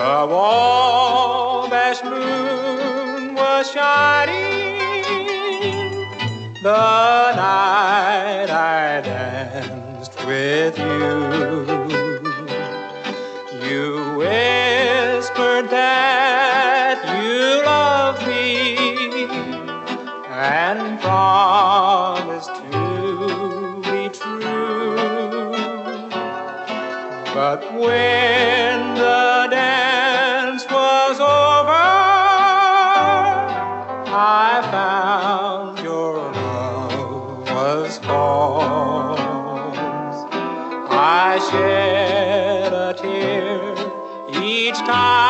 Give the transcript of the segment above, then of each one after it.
The Wabash moon was shining the night I danced with you. You whispered that you loved me and promised to be true. But when I shed a tear each time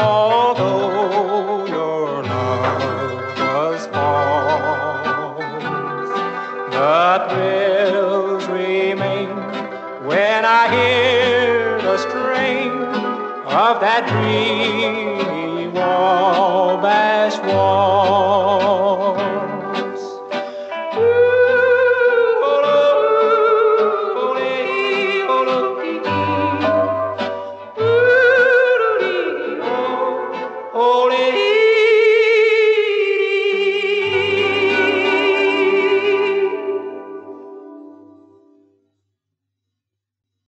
although your love remain when I hear the strain of that dreamy Wabash waltz. holy